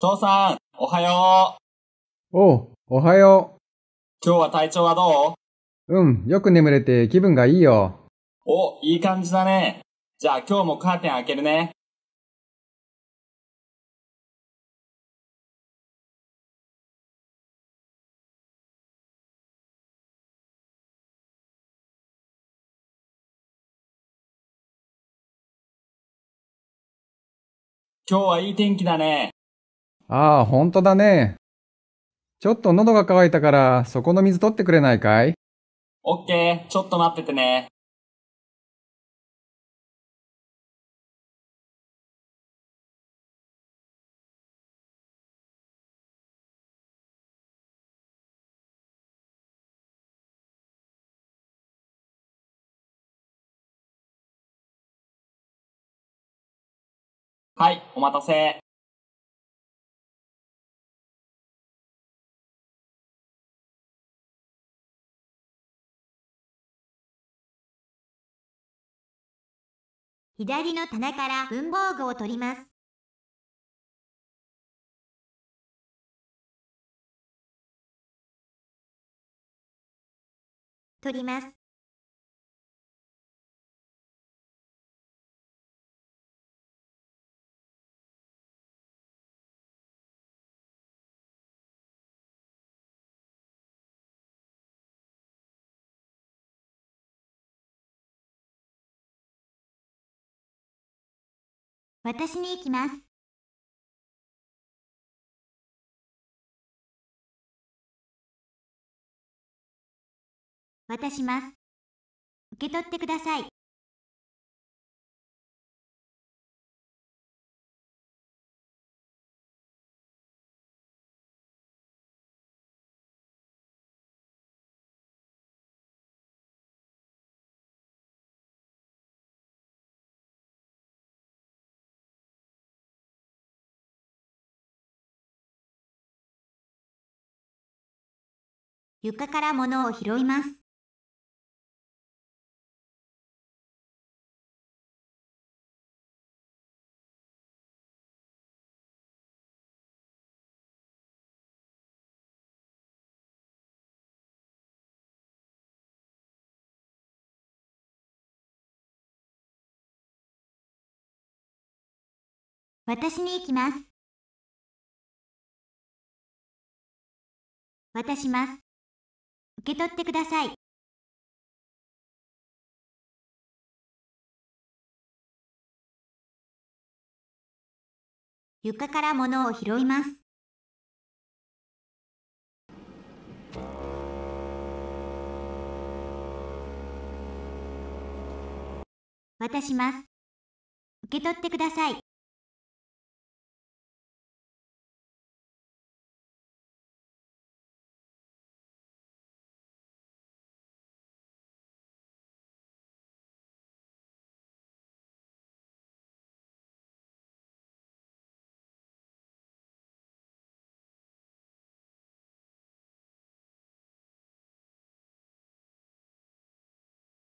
父さん、おはよう。おう、おはよ今日は体調はどうう？うん、よく眠れて気分がいいよ。お、いい感じだね。じゃあ今日もカーテン開けるね。今日はいい天気だね。ああ、ほんとだね。ちょっと喉が渇いたから、そこの水取ってくれないかい？オッケー、ちょっと待っててね。はい、お待たせ。左の棚から文房具を取ります。取ります。私に行きます。渡します。受け取ってください。床から物を拾います。私に行きます。渡します。受け取ってください。床から物を拾います。渡します。受け取ってください。